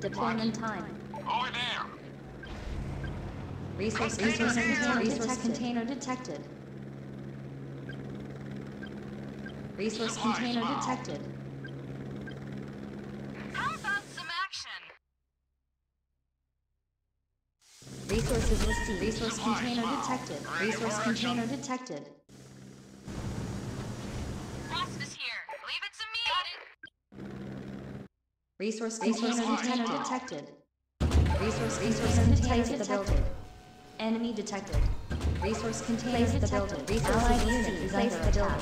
Deployment time. Over there. Resource Container resource here. container resource container detected. Resource Supplies container found. detected. How about some action? Resources received. Resource Supplies container found. detected. Ready Resource container detected. Resource container supplies container found. detected. Resource container detected. The building. Enemy detected. Resource container the building. Resources unit is under attack.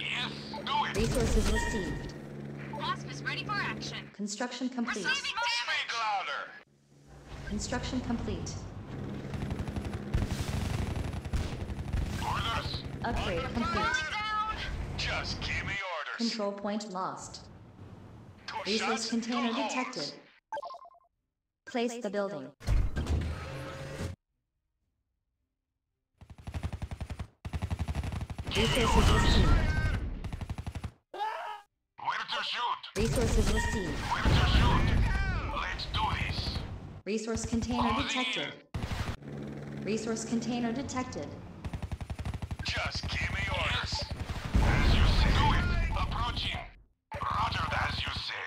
Yes, do it. Resources received. Wasp is ready for action. Construction complete. Receiving Speak damage. louder. Construction complete. Orders. Upgrade complete. Just give me orders. Control point lost. Two Resource container detected. Place the building. Resources received. Where to shoot? Resources received. Where to shoot? Let's do this. Resource container detected. Resource container detected. Just give me orders. As you say. Do it. Approaching. Roger, as you say.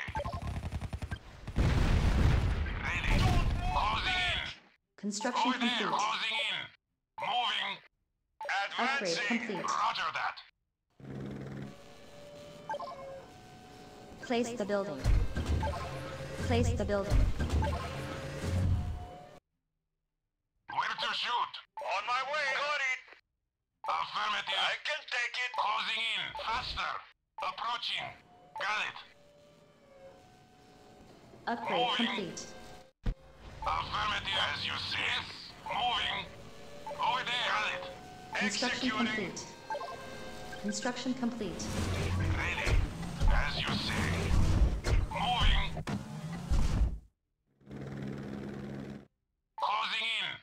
Ready. Closing in. Construction there. complete. Closing in. Moving. Upgrade Advancing. complete. Roger that. Place the building. Place the building. Where to shoot? On my way. Got it. Affirmative. I can take it. Closing in. Faster. Approaching. Got it. Upgrade Moving. complete. Affirmative as you see. Moving. Over there. Got it. Construction Executing. complete. Construction complete. Ready. As you say. Moving. Closing in.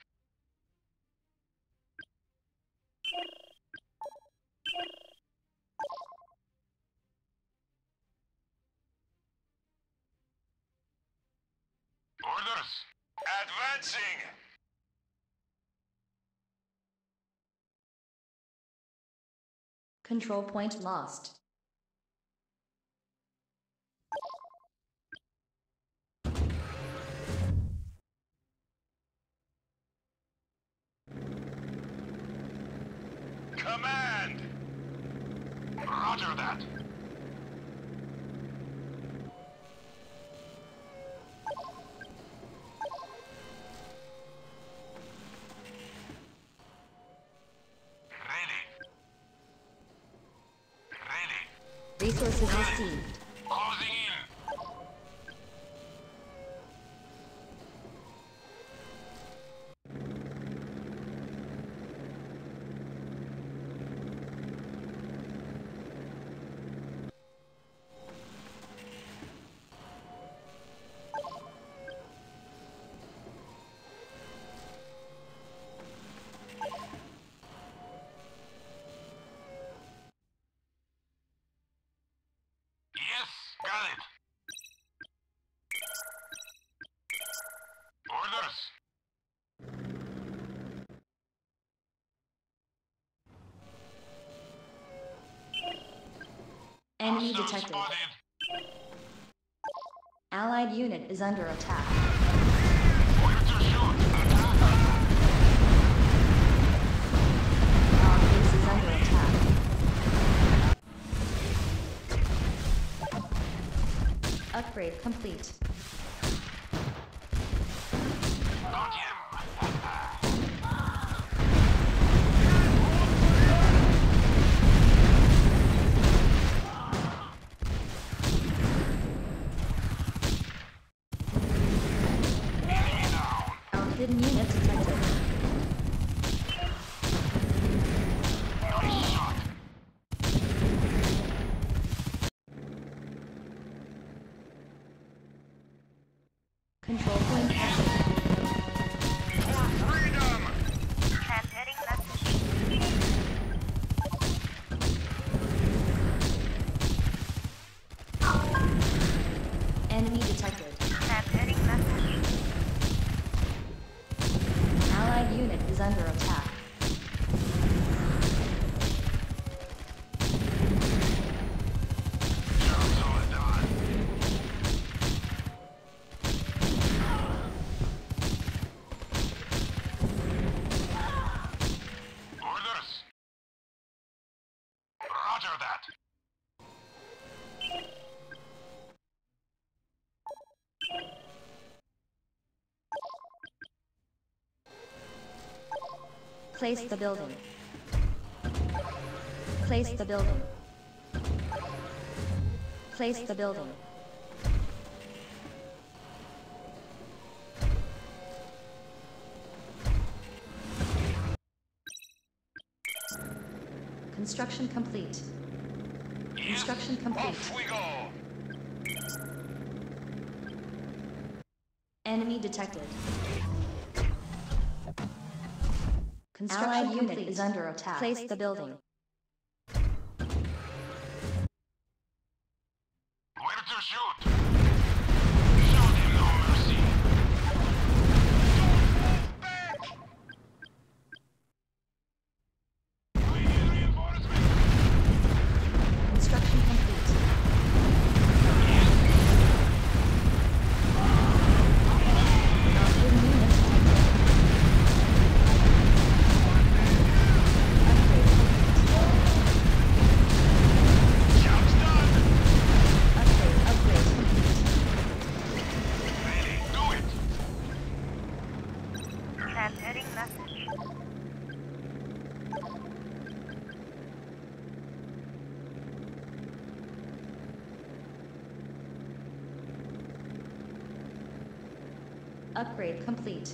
Orders. Advancing. Control point lost. Command. Roger that. Enemy detected. Allied unit is under attack. Upgrade complete. Got him. Enemy down. Our hidden unit detected. Nice shot. Control point active. Freedom. Transmitting message. Enemy detected. is under attack. Job's all done. Orders. Roger that. Place the building. Place the building. Place the building. Construction complete. Construction complete. Off we go. Enemy detected. Construction unit is under attack. Place the building. Where to shoot? Upgrade complete.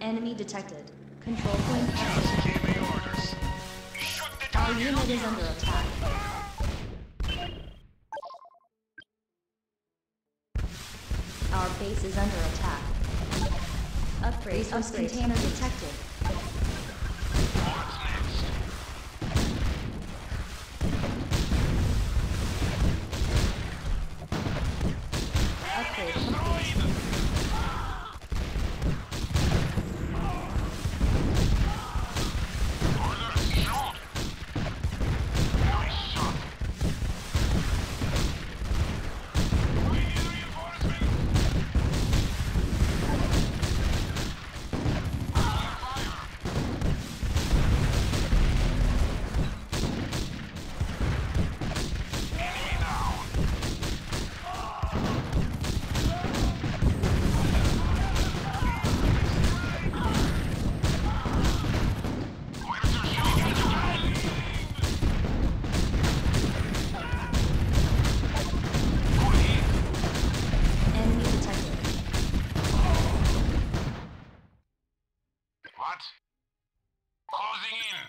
Enemy detected. Control point activated. Give me orders. Shoot the Our unit is under attack. Our base is under attack. Upgrade, Resource container detected. What's next? Upgrade complete. Orders, shoot. Nice shot. We need reinforcements. Fire. Enemy down. Where to shoot? Good hit. Enemy detected. What? Closing in.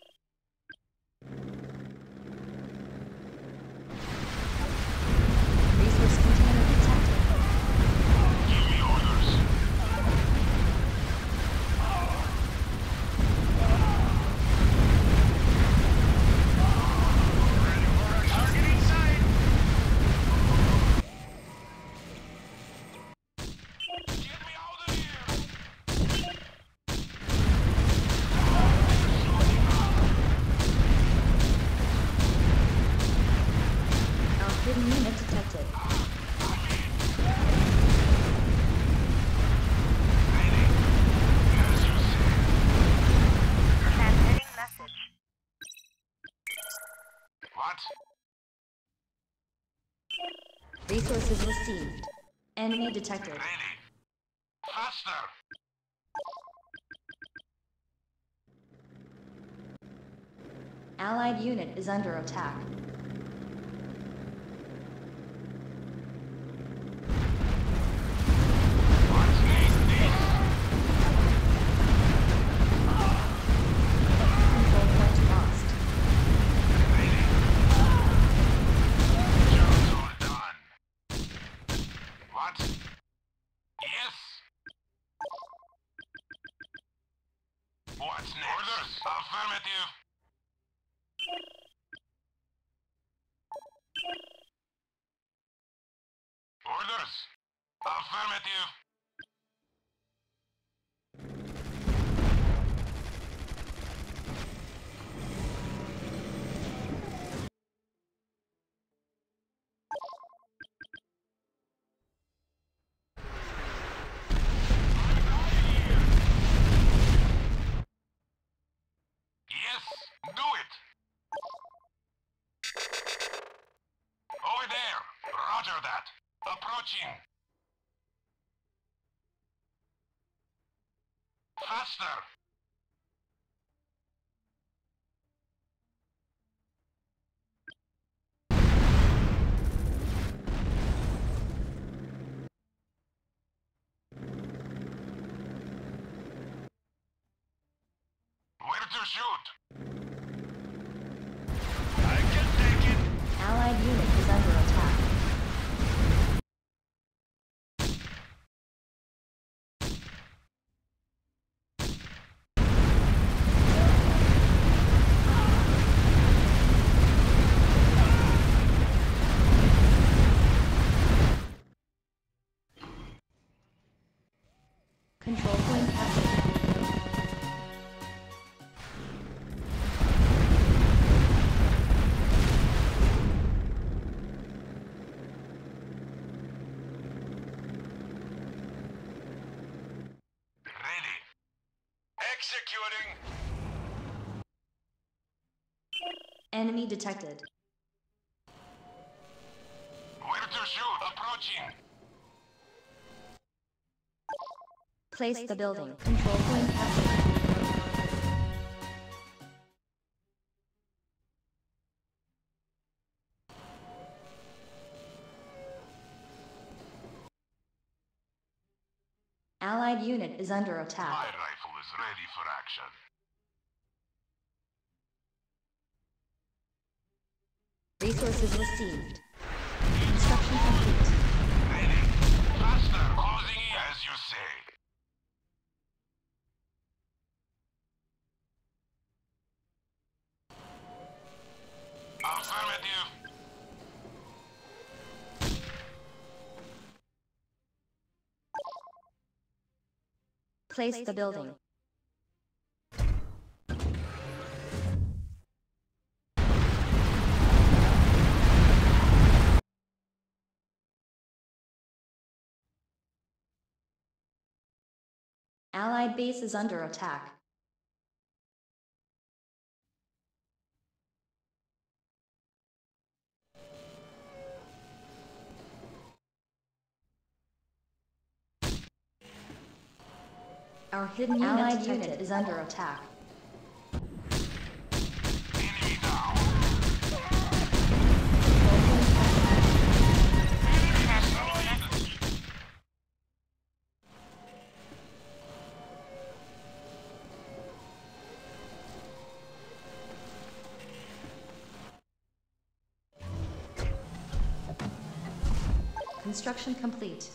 hidden unit detected. Transmitting message. What? Resources received. Enemy detected. Ready. Faster! Allied unit is under attack. What's next? This? Control point lost. Ready? Job's all done. What? Yes? What's next? Orders! Affirmative! Orders! Affirmative! To shoot? I can take it! Allied unit is under attack. Control point Enemy detected. Approaching. Place the building. Control point captured. Allied unit is under attack. My rifle is ready for action. Resources received. Construction complete. Faster. Closing in. As you say. Place the building. Allied base is under attack. Our hidden allied unit is under attack. Construction complete.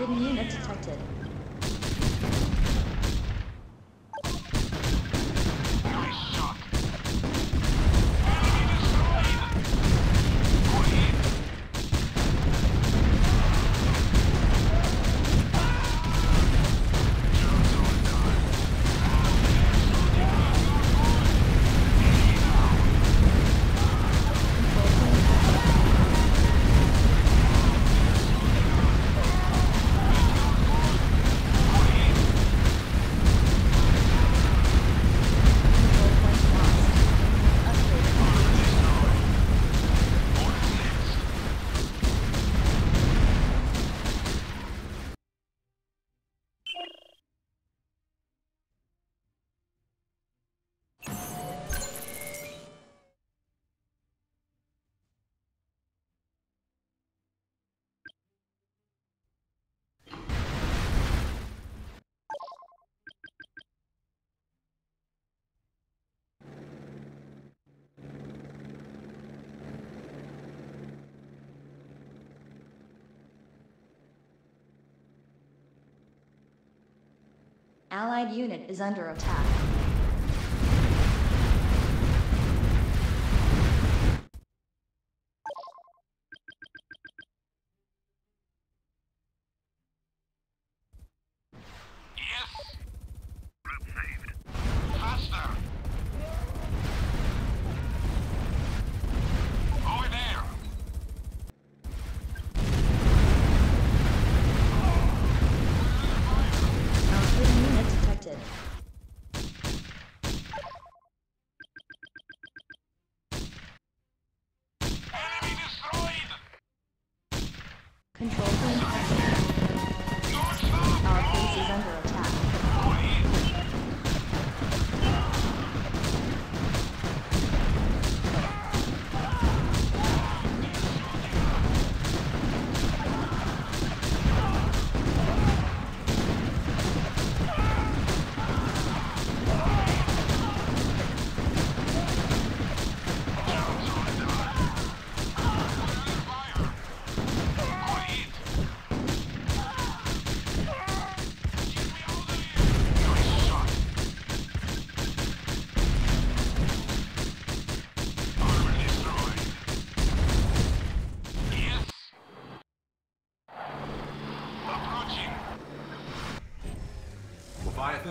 hidden unit detected. Allied unit is under attack.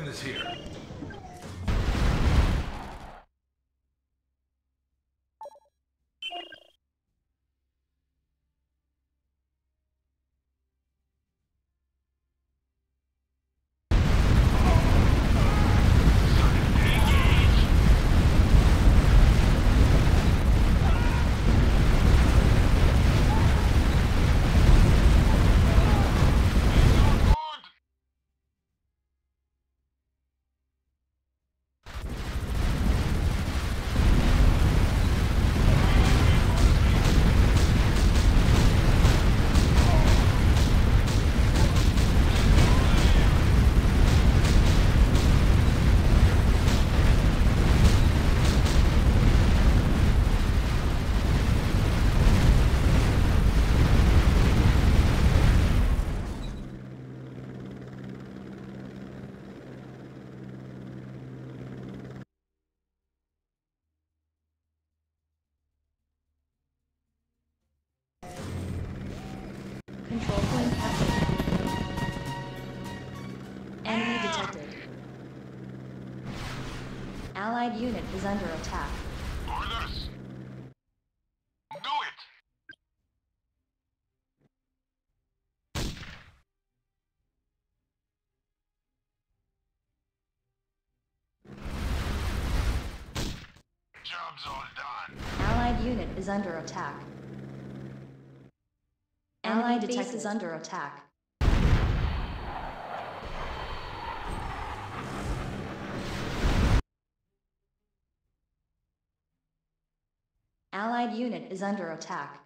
is here. Allied unit is under attack. Orders. Do it. Job's all done. Allied unit is under attack. Allied base is under attack. Allied unit is under attack.